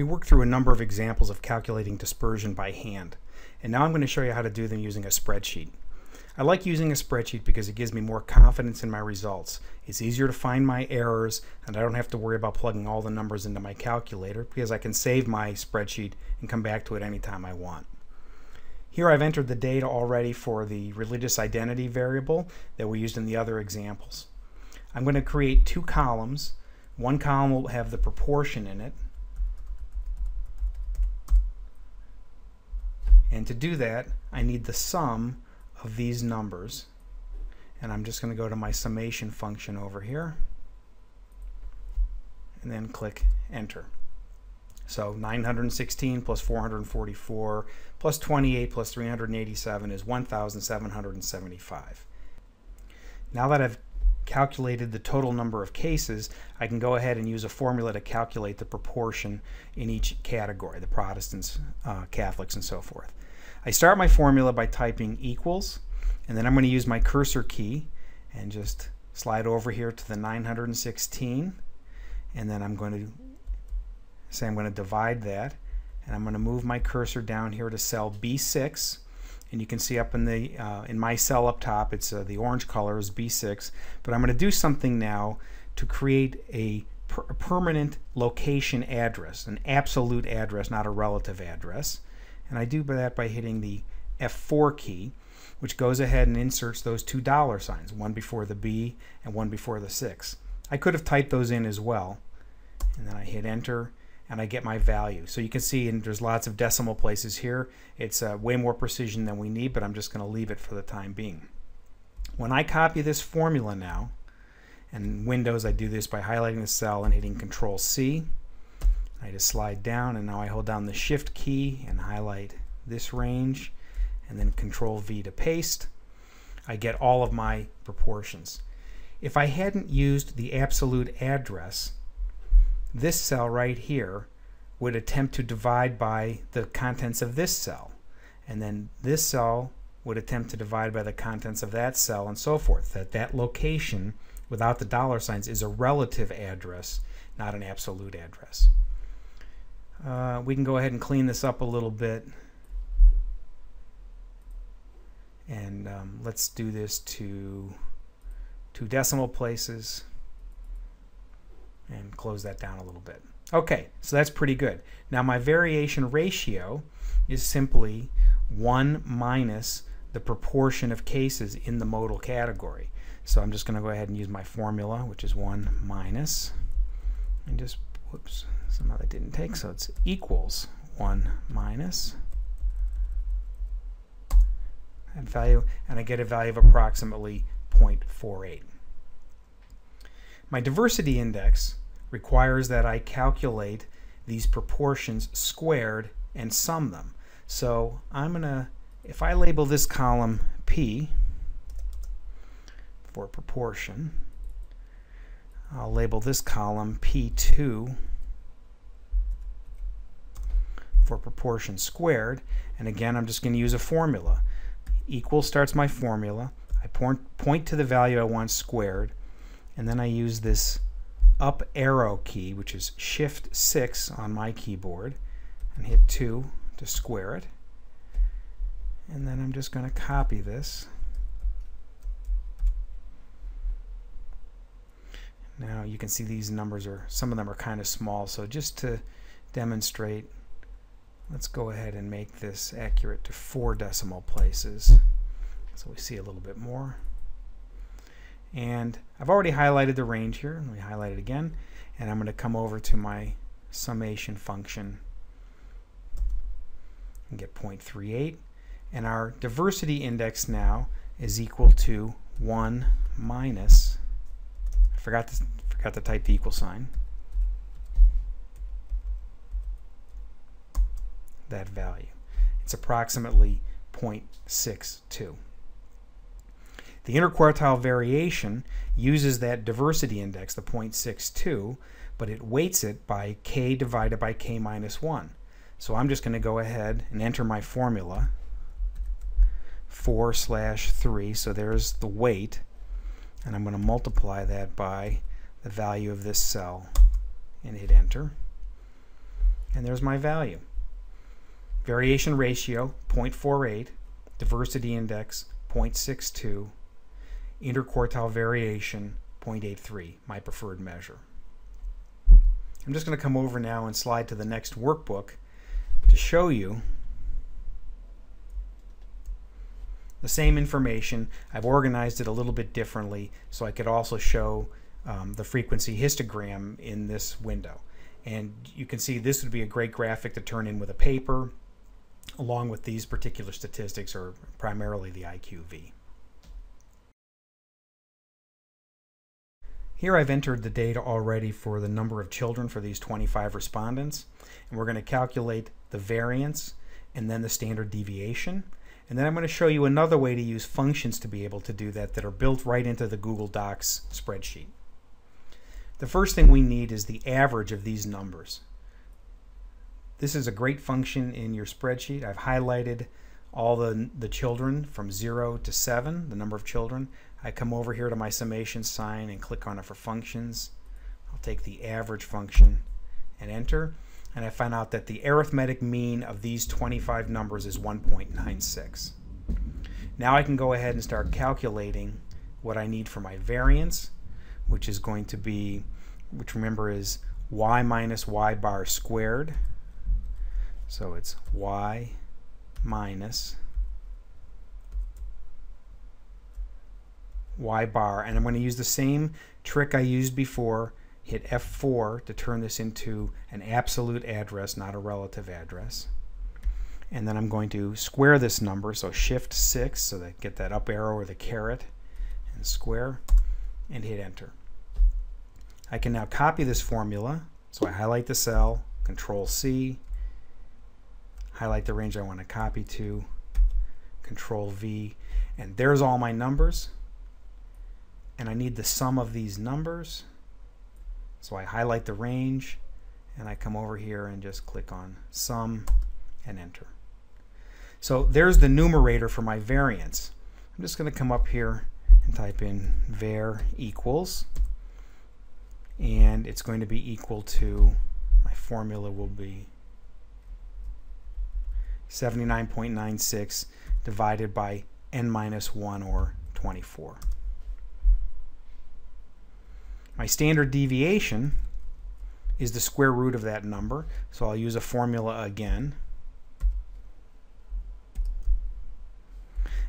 We worked through a number of examples of calculating dispersion by hand, and now I'm going to show you how to do them using a spreadsheet. I like using a spreadsheet because it gives me more confidence in my results. It's easier to find my errors, and I don't have to worry about plugging all the numbers into my calculator because I can save my spreadsheet and come back to it anytime I want. Here I've entered the data already for the religious identity variable that we used in the other examples. I'm going to create two columns. One column will have the proportion in it, And to do that, I need the sum of these numbers. And I'm just going to go to my summation function over here and then click enter. So 916 plus 444 plus 28 plus 387 is 1,775. Now that I've calculated the total number of cases, I can go ahead and use a formula to calculate the proportion in each category, the Protestants, uh, Catholics, and so forth. I start my formula by typing equals, and then I'm going to use my cursor key and just slide over here to the 916, and then I'm going to say I'm going to divide that, and I'm going to move my cursor down here to cell B6, and you can see up in the uh, in my cell up top, it's uh, the orange color is B6, but I'm going to do something now to create a per permanent location address, an absolute address, not a relative address. And I do that by hitting the F4 key, which goes ahead and inserts those two dollar signs, one before the B and one before the 6. I could have typed those in as well. And then I hit enter and I get my value. So you can see and there's lots of decimal places here. It's uh, way more precision than we need, but I'm just going to leave it for the time being. When I copy this formula now, and in Windows I do this by highlighting the cell and hitting Control C, I just slide down and now I hold down the shift key and highlight this range and then control V to paste. I get all of my proportions. If I hadn't used the absolute address, this cell right here would attempt to divide by the contents of this cell. And then this cell would attempt to divide by the contents of that cell and so forth. That that location without the dollar signs is a relative address, not an absolute address. Uh, we can go ahead and clean this up a little bit. And um, let's do this to two decimal places and close that down a little bit. Okay, so that's pretty good. Now my variation ratio is simply 1 minus the proportion of cases in the modal category. So I'm just going to go ahead and use my formula, which is 1 minus, and just, whoops, somehow that didn't take, so it's equals 1 minus that value, and I get a value of approximately 0.48. My diversity index requires that I calculate these proportions squared and sum them. So I'm going to, if I label this column P for proportion, I'll label this column P2 for proportion squared. And again, I'm just going to use a formula. Equal starts my formula. I point, point to the value I want squared. And then I use this up arrow key, which is Shift 6 on my keyboard, and hit 2 to square it. And then I'm just going to copy this. Now you can see these numbers are, some of them are kind of small, so just to demonstrate Let's go ahead and make this accurate to four decimal places so we see a little bit more. And I've already highlighted the range here. Let me highlight it again. And I'm going to come over to my summation function and get 0.38. And our diversity index now is equal to 1 minus, I forgot to, forgot to type the equal sign, that value. It's approximately 0.62. The interquartile variation uses that diversity index, the 0.62, but it weights it by k divided by k minus 1. So I'm just going to go ahead and enter my formula, 4 slash 3, so there's the weight, and I'm going to multiply that by the value of this cell and hit enter. And there's my value. Variation ratio 0.48, diversity index 0.62, interquartile variation 0.83, my preferred measure. I'm just going to come over now and slide to the next workbook to show you the same information. I've organized it a little bit differently so I could also show um, the frequency histogram in this window. And you can see this would be a great graphic to turn in with a paper along with these particular statistics are primarily the IQV. Here I've entered the data already for the number of children for these 25 respondents and we're going to calculate the variance and then the standard deviation and then I'm going to show you another way to use functions to be able to do that that are built right into the Google Docs spreadsheet. The first thing we need is the average of these numbers. This is a great function in your spreadsheet. I've highlighted all the, the children from 0 to 7, the number of children. I come over here to my summation sign and click on it for functions. I'll take the average function and enter and I find out that the arithmetic mean of these 25 numbers is 1.96. Now I can go ahead and start calculating what I need for my variance, which is going to be, which remember is y minus y bar squared. So it's y minus y bar. And I'm going to use the same trick I used before hit F4 to turn this into an absolute address, not a relative address. And then I'm going to square this number, so shift 6, so that get that up arrow or the caret, and square, and hit enter. I can now copy this formula, so I highlight the cell, control C, highlight the range I want to copy to, control V, and there's all my numbers. And I need the sum of these numbers. So I highlight the range and I come over here and just click on sum and enter. So there's the numerator for my variance. I'm just going to come up here and type in var equals and it's going to be equal to my formula will be 79.96 divided by n minus 1 or 24. My standard deviation is the square root of that number, so I'll use a formula again.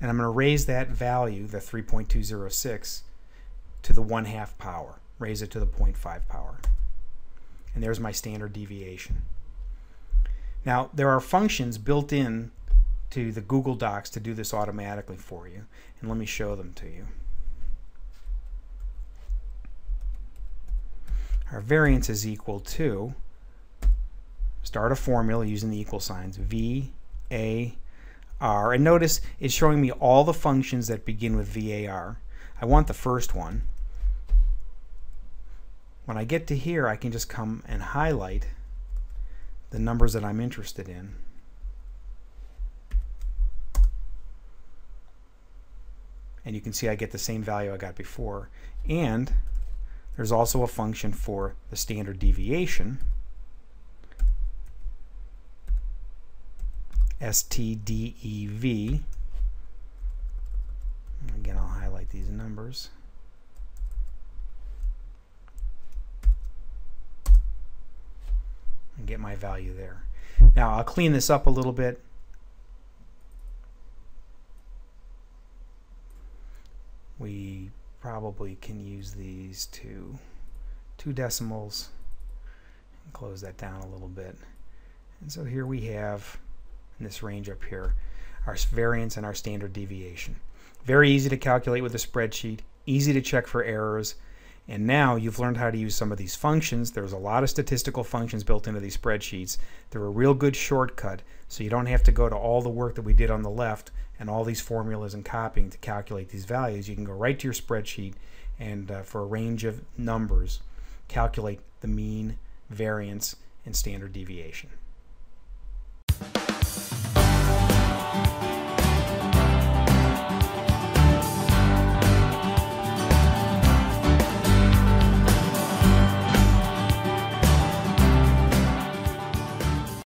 And I'm going to raise that value, the 3.206, to the 1 half power. Raise it to the 0.5 power. And there's my standard deviation. Now, there are functions built in to the Google Docs to do this automatically for you. And let me show them to you. our variance is equal to, start a formula using the equal signs, V, A, R. And notice it's showing me all the functions that begin with VAR. I want the first one. When I get to here, I can just come and highlight the numbers that I'm interested in. And you can see I get the same value I got before. And there's also a function for the standard deviation. STDEV. Again, I'll highlight these numbers. And get my value there. Now I'll clean this up a little bit. We probably can use these to two decimals and close that down a little bit. And so here we have in this range up here our variance and our standard deviation. Very easy to calculate with a spreadsheet, easy to check for errors, and now you've learned how to use some of these functions. There's a lot of statistical functions built into these spreadsheets. They're a real good shortcut, so you don't have to go to all the work that we did on the left and all these formulas and copying to calculate these values. You can go right to your spreadsheet and uh, for a range of numbers, calculate the mean, variance, and standard deviation.